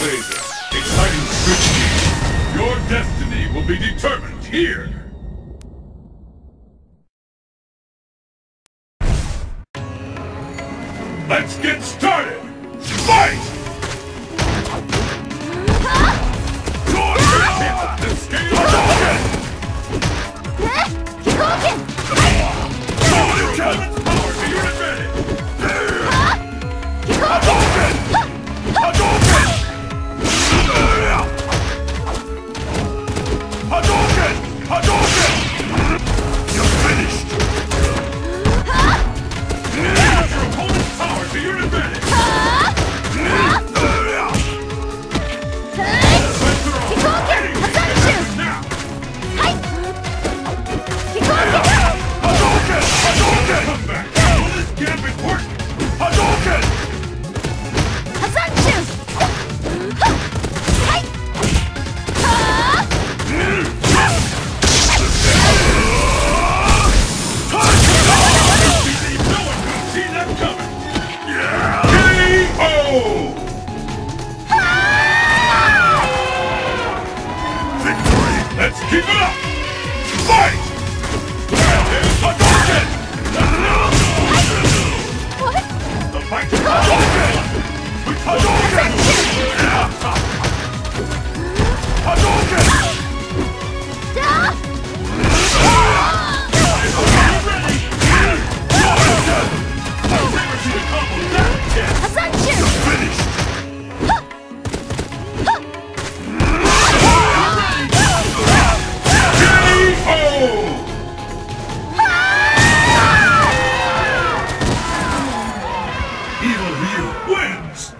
Blazer. Exciting switchgear. Your destiny will be determined here. Let's get started! Fight! wins!